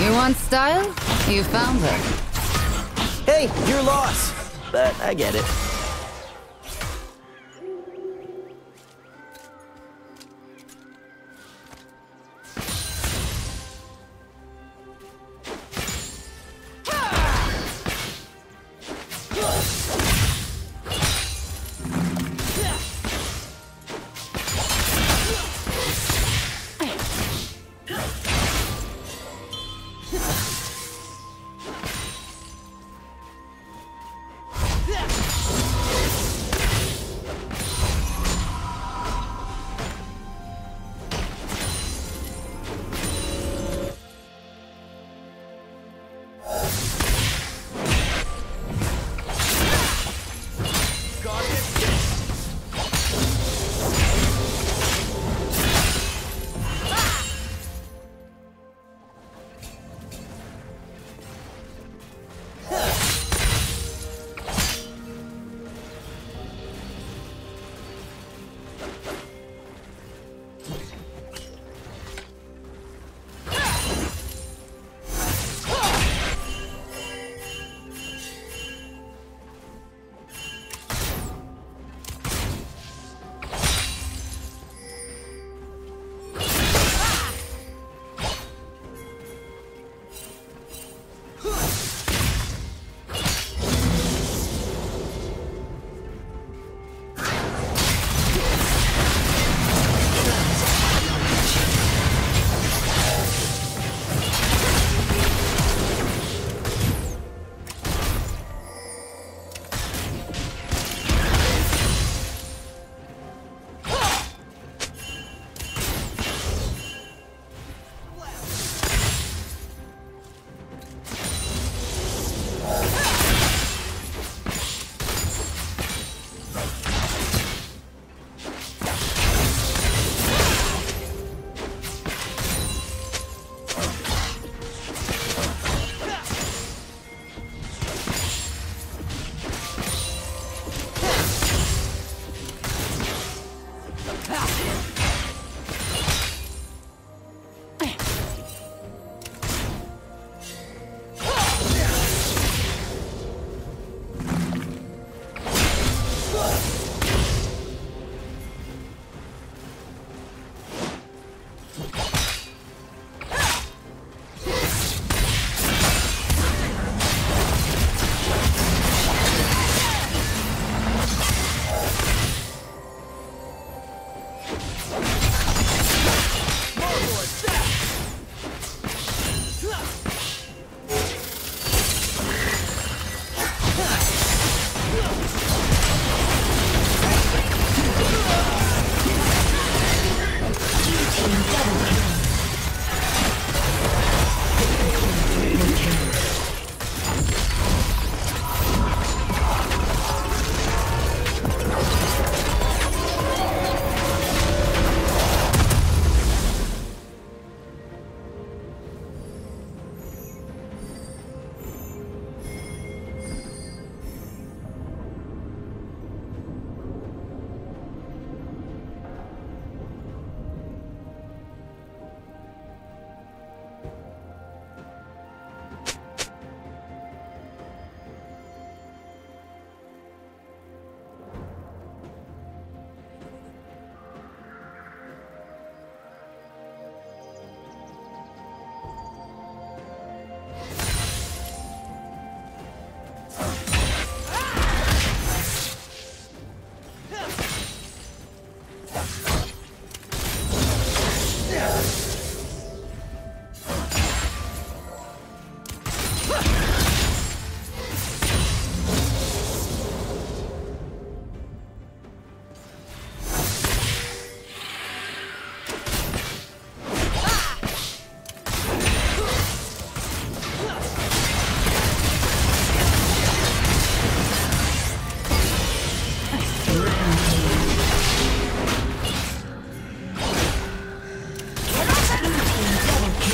You want style? You found her. Hey, you're lost. But I get it.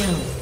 you.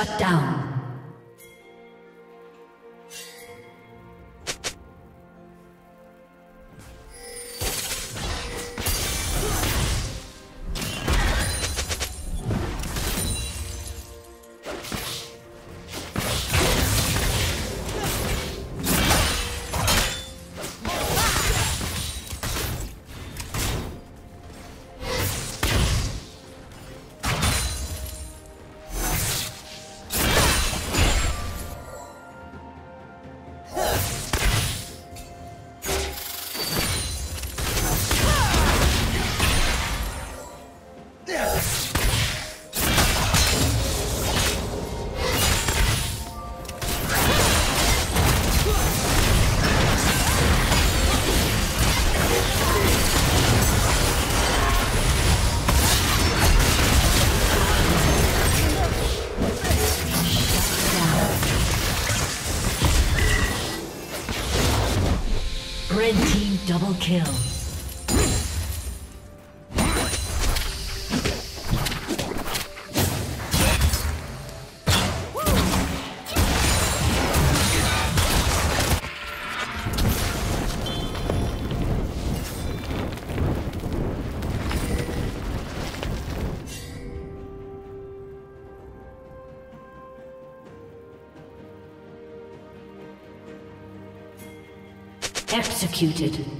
Shut down. Kill. Executed.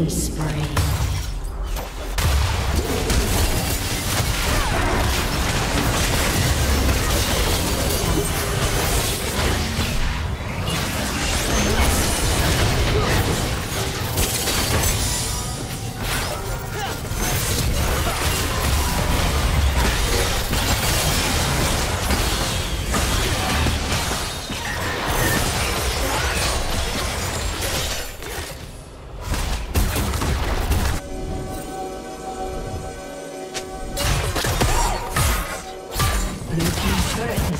Killing spree.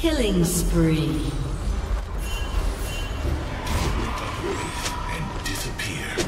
Killing spree. Shut